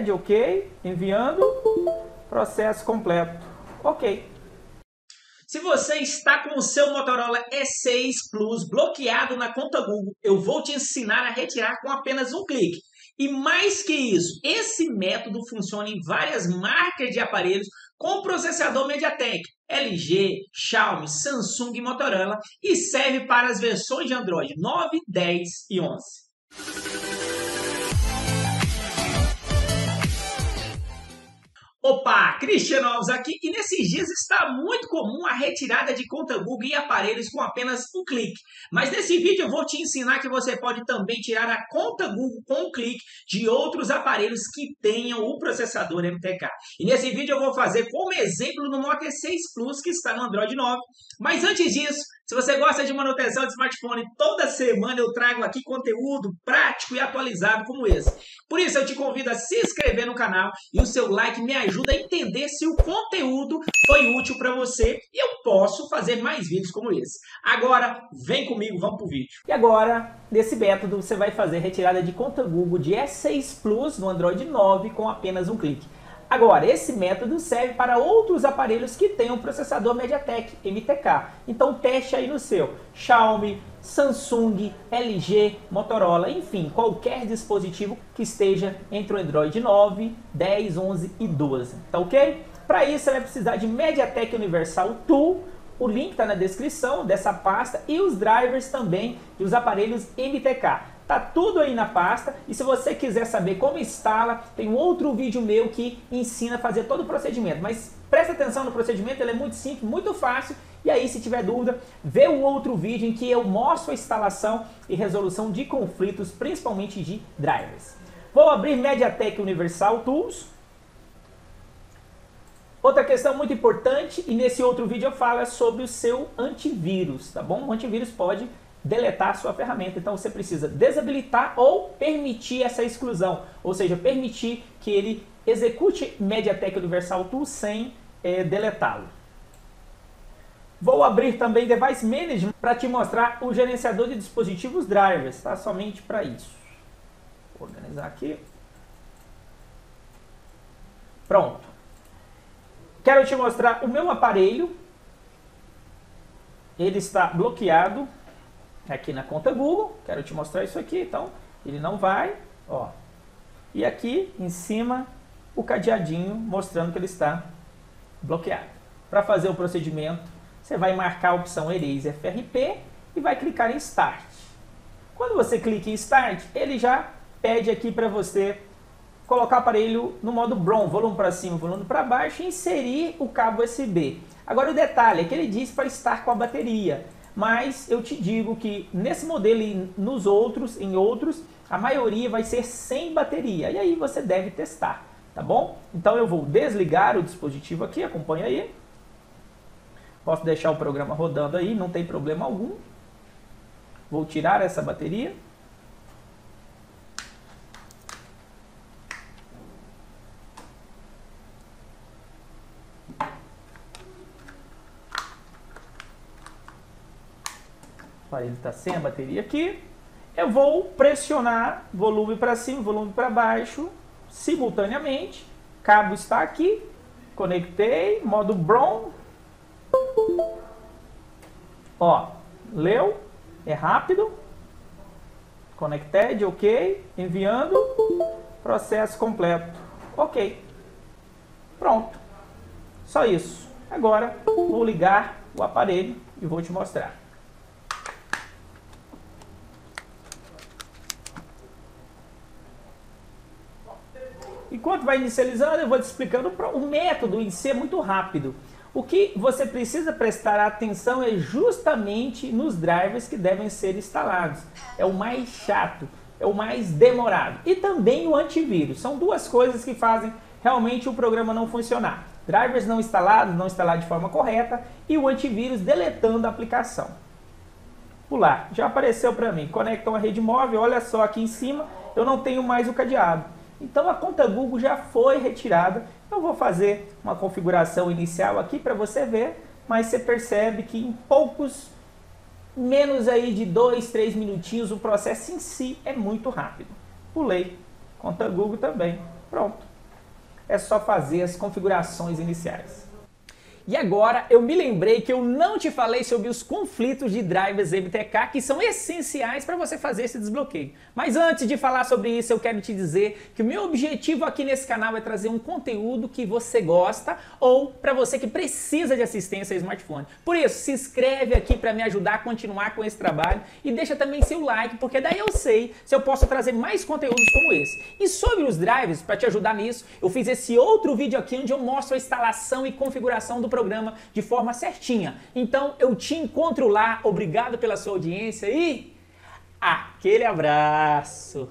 de OK, enviando, processo completo. OK. Se você está com o seu Motorola E6 Plus bloqueado na conta Google, eu vou te ensinar a retirar com apenas um clique. E mais que isso, esse método funciona em várias marcas de aparelhos com processador MediaTek, LG, Xiaomi, Samsung e Motorola e serve para as versões de Android 9, 10 e 11. Opa, Cristiano Alves aqui e nesses dias está muito comum a retirada de conta Google em aparelhos com apenas um clique. Mas nesse vídeo eu vou te ensinar que você pode também tirar a conta Google com um clique de outros aparelhos que tenham o processador MTK. E nesse vídeo eu vou fazer como exemplo no Moto E6 Plus que está no Android 9. Mas antes disso, se você gosta de manutenção de smartphone, toda semana eu trago aqui conteúdo prático e atualizado como esse. Por isso eu te convido a se inscrever no canal e o seu like me ajuda a entender se o conteúdo foi útil para você e eu posso fazer mais vídeos como esse. Agora, vem comigo, vamos pro vídeo. E agora, nesse método, você vai fazer retirada de conta Google de S6 Plus no Android 9 com apenas um clique. Agora, esse método serve para outros aparelhos que tenham processador MediaTek MTK. Então teste aí no seu Xiaomi, Samsung, LG, Motorola, enfim, qualquer dispositivo que esteja entre o Android 9, 10, 11 e 12. Tá ok? Para isso, você vai precisar de MediaTek Universal Tool. O link está na descrição dessa pasta e os drivers também dos aparelhos MTK. Tá tudo aí na pasta e se você quiser saber como instala, tem um outro vídeo meu que ensina a fazer todo o procedimento. Mas presta atenção no procedimento, ele é muito simples, muito fácil. E aí, se tiver dúvida, vê o outro vídeo em que eu mostro a instalação e resolução de conflitos, principalmente de drivers. Vou abrir MediaTek Universal Tools. Outra questão muito importante, e nesse outro vídeo eu falo é sobre o seu antivírus, tá bom? O antivírus pode deletar a sua ferramenta. Então você precisa desabilitar ou permitir essa exclusão, ou seja, permitir que ele execute MediaTek Universal Tool sem é, deletá-lo. Vou abrir também Device Management para te mostrar o gerenciador de dispositivos drivers, tá? Somente para isso. Vou organizar aqui. Pronto. Quero te mostrar o meu aparelho. Ele está bloqueado aqui na conta Google, quero te mostrar isso aqui, então ele não vai, ó. E aqui em cima o cadeadinho mostrando que ele está bloqueado. Para fazer o procedimento, você vai marcar a opção Erase FRP e vai clicar em Start. Quando você clica em Start, ele já pede aqui para você colocar o aparelho no modo Brown, volume para cima, volume para baixo e inserir o cabo USB. Agora o detalhe é que ele diz para estar com a bateria mas eu te digo que nesse modelo e nos outros, em outros, a maioria vai ser sem bateria. E aí você deve testar, tá bom? Então eu vou desligar o dispositivo aqui, acompanha aí. Posso deixar o programa rodando aí, não tem problema algum. Vou tirar essa bateria. Aparelho está sem a bateria aqui, eu vou pressionar volume para cima, volume para baixo, simultaneamente. Cabo está aqui, conectei, modo Brown. Ó, leu, é rápido. Connected, ok. Enviando, processo completo. Ok. Pronto. Só isso. Agora vou ligar o aparelho e vou te mostrar. Enquanto vai inicializando, eu vou te explicando o método em si é muito rápido. O que você precisa prestar atenção é justamente nos drivers que devem ser instalados. É o mais chato, é o mais demorado. E também o antivírus. São duas coisas que fazem realmente o programa não funcionar. Drivers não instalados, não instalados de forma correta e o antivírus deletando a aplicação. Pular, já apareceu para mim. Conectam a rede móvel, olha só aqui em cima, eu não tenho mais o cadeado. Então a conta Google já foi retirada. Eu vou fazer uma configuração inicial aqui para você ver, mas você percebe que em poucos, menos aí de 2, 3 minutinhos, o processo em si é muito rápido. Pulei. Conta Google também. Pronto. É só fazer as configurações iniciais. E agora eu me lembrei que eu não te falei sobre os conflitos de drivers MTK que são essenciais para você fazer esse desbloqueio. Mas antes de falar sobre isso, eu quero te dizer que o meu objetivo aqui nesse canal é trazer um conteúdo que você gosta ou para você que precisa de assistência ao smartphone. Por isso, se inscreve aqui para me ajudar a continuar com esse trabalho e deixa também seu like, porque daí eu sei se eu posso trazer mais conteúdos como esse. E sobre os drivers, para te ajudar nisso, eu fiz esse outro vídeo aqui onde eu mostro a instalação e configuração do programa de forma certinha. Então eu te encontro lá. Obrigado pela sua audiência e aquele abraço.